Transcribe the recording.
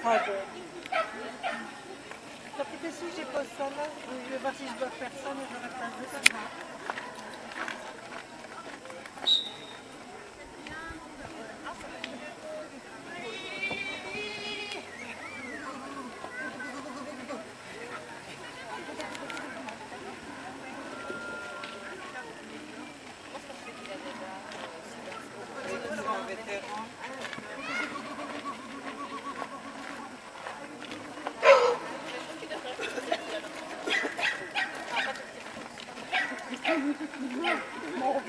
Si j'ai pas ça là, je vais voir si je dois faire ça, mais j'aurais pas de Oh, my God.